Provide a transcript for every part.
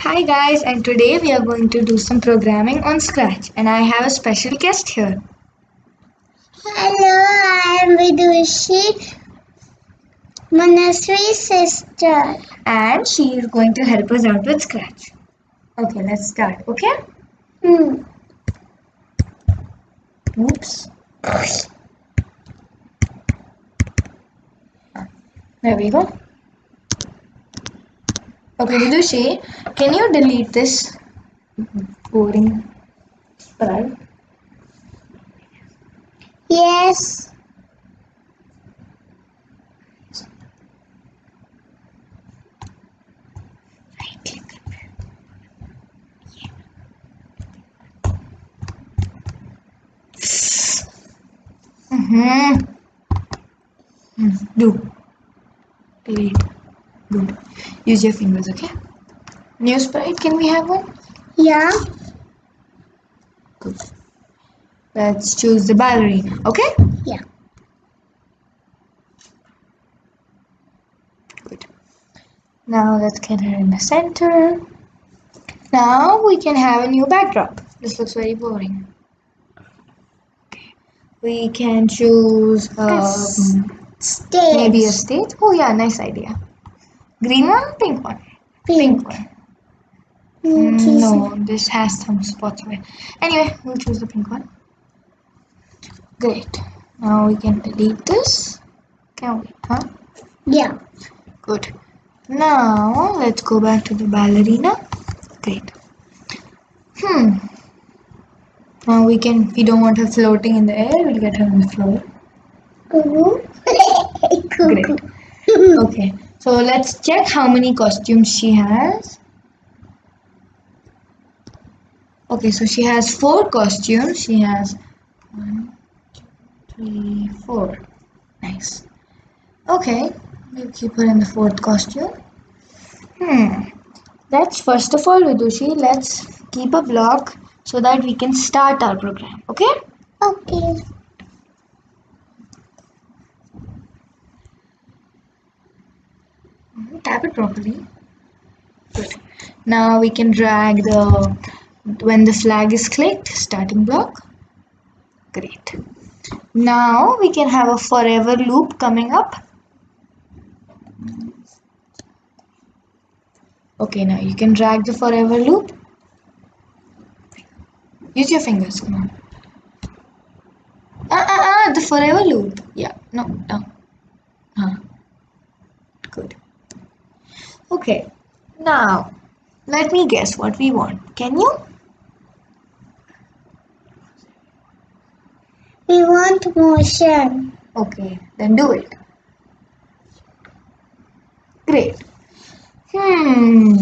Hi guys, and today we are going to do some programming on Scratch, and I have a special guest here. Hello, I am Vidushi, Manasri's sister. And she is going to help us out with Scratch. Okay, let's start, okay? Hmm. Oops. There we go. Okay, Vidushi, can you delete this boring sprite? Yes. Mm-hmm. Mm, do. Delete. Good. Use your fingers, okay? New sprite, can we have one? Yeah. Good. Let's choose the ballerina, okay? Yeah. Good. Now let's get her in the center. Now we can have a new backdrop. This looks very boring. Okay. We can choose s- um, Stage. maybe a stage. Oh yeah, nice idea. Green one, pink one. pink. one. Hmm, Mm, no, this has some spots. Where... Anyway, we'll choose the pink one. Great. Now we can delete this. Can we? Huh? Yeah. Good. Now let's go back to the ballerina. Great. Hmm. Now we can, we don't want her floating in the air, we'll get her on the floor. Great. Okay. So let's check how many costumes she has. Okay, so she has four costumes. She has one, two, three, four. Nice. Okay, we'll keep her in the fourth costume. Hmm. Let's first of all, Vidushi, let's keep a block so that we can start our program. Okay? Okay. Tap it properly. Good. Now we can drag the when the flag is clicked, starting block. Great. Now we can have a forever loop coming up. Okay, now you can drag the forever loop. Use your fingers, come on. Ah, ah, ah, the forever loop. Yeah, no, no. Huh. Good. Okay, now let me guess what we want. Can you? We want motion. Okay, then do it. Great. Hmm,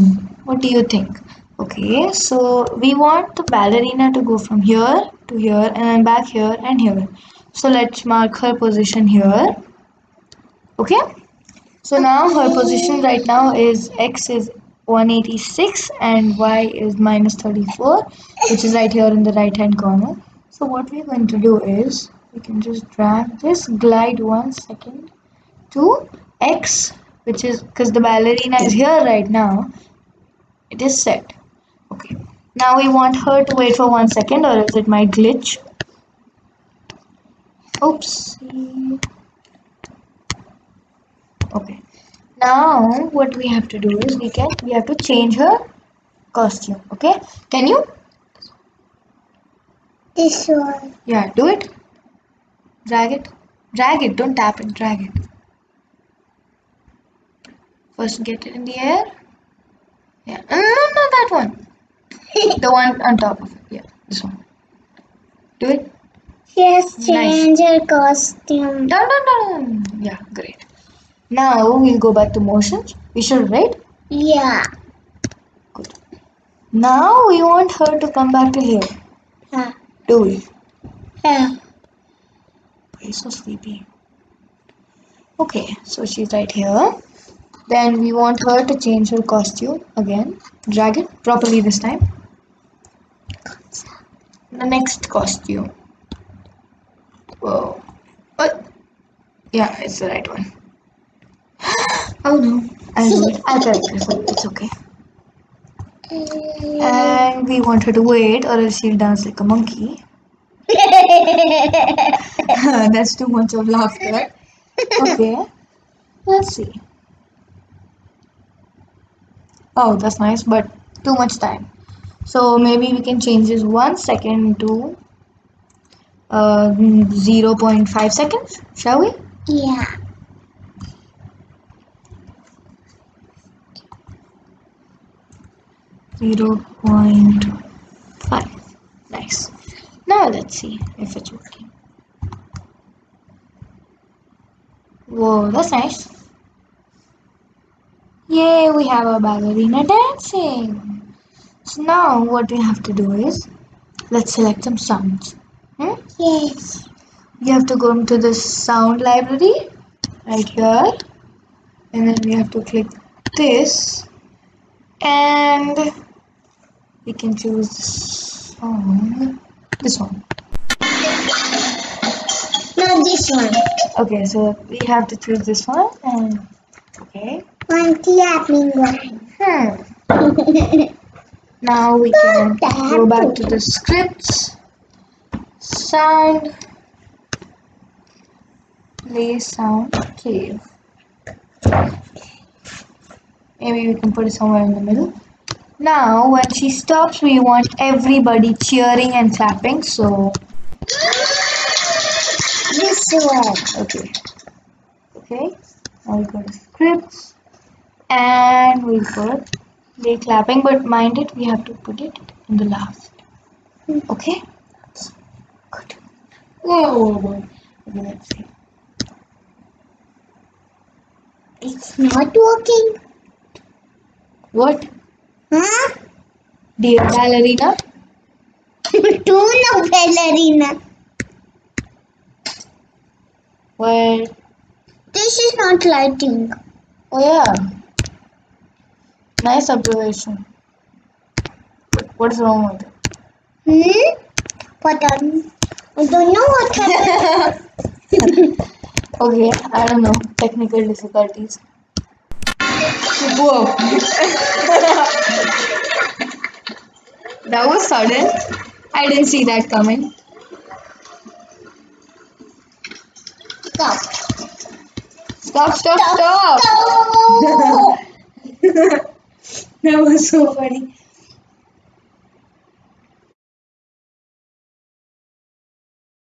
what do you think? Okay, so we want the ballerina to go from here to here and then back here and here. So let's mark her position here. Okay? So now her position right now is x is 186 and y is minus 34, which is right here in the right hand corner. So what we're going to do is we can just drag this, glide one second to x, which is because the ballerina is here right now. It is set. Okay. Now we want her to wait for one second or else it might glitch. Oops. Okay. Now what we have to do is we can we have to change her costume. Okay. Can you? This one. Yeah, do it. Drag it. Drag it. Don't tap it. Drag it. First get it in the air. Yeah. No, no, no, that one. The one on top of it. Yeah, this one. Do it. Yes, Nice. change your costume. Dun, dun, dun. Yeah, great. Now we'll go back to motions. We should, right? Yeah. Good. Now we want her to come back to here. Yeah. Do we? Yeah. Okay, so sleepy. Okay, so she's right here. Then we want her to change her costume again. Drag it properly this time. The next costume. Whoa. What? Yeah, it's the right one. Do it. I'll try it. It's okay. And we want her to wait or else she'll dance like a monkey. That's too much of laughter. Okay. Let's see. Oh, that's nice, but too much time. So maybe we can change this one second to uh, 0.5 seconds, shall we? yeah. Zero point five. Nice. Now let's see if it's working. Whoa, that's nice. Yay, we have a ballerina dancing. So now what we have to do is let's select some sounds. Hmm? Yes. We have to go into the sound library right here and then we have to click this and we can choose song this one. Not this one. okay so we have to choose this one and okay. One clapping one. hmm. now we can go back to the scripts. Sound. Play sound. Cave maybe we can put it somewhere in the middle now when she stops we want everybody cheering and clapping so. This one. okay. Okay. Now we go to scripts. And we put play clapping but mind it we have to put it in the last. Okay? Good. Whoa, whoa. okay let's see. It's not working. what Huh? dear ballerina Tuna ballerina. where This is not lighting. oh yeah nice observation What- what is wrong with it Hmm? But um, I don't know what happened. Okay, I don't know. Technical difficulties. Whoa. that was sudden. I didn't see that coming. Stop. Stop, stop, stop. No. that was so funny.